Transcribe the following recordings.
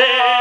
day.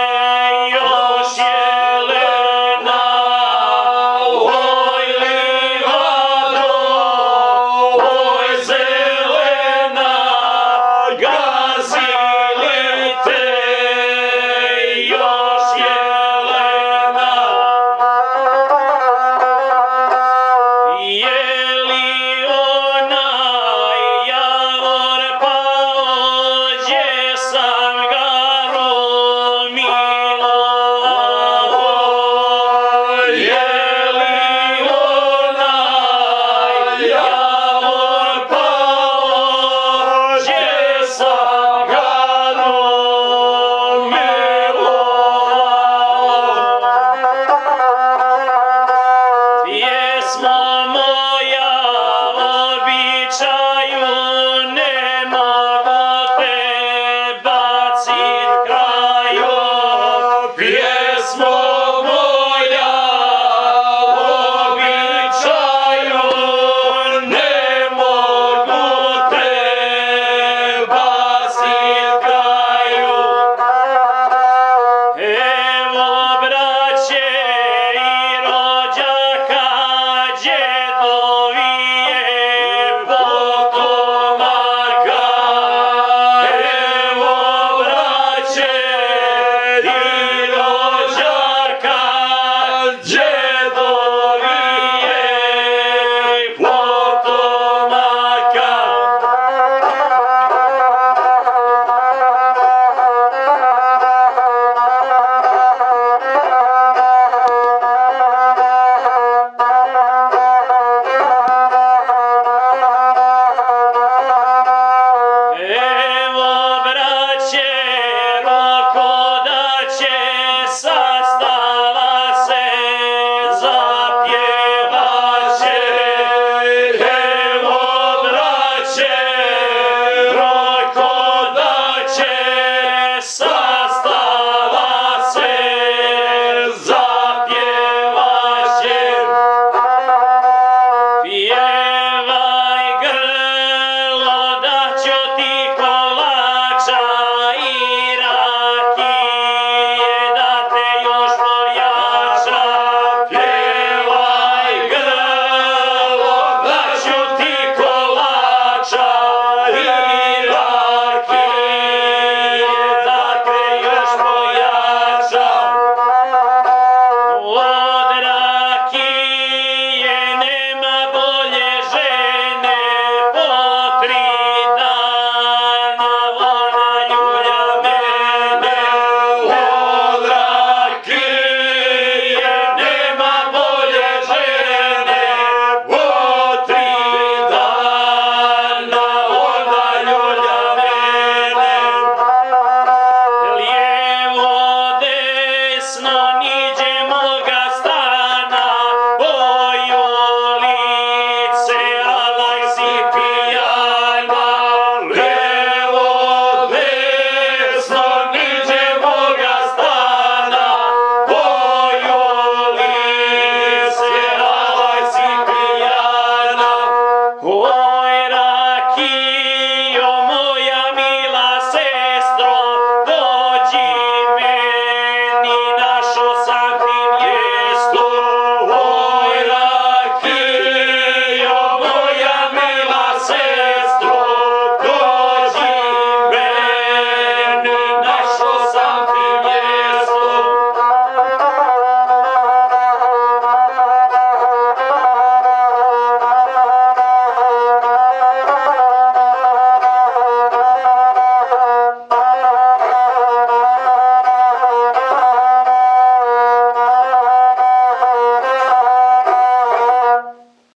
Yeah.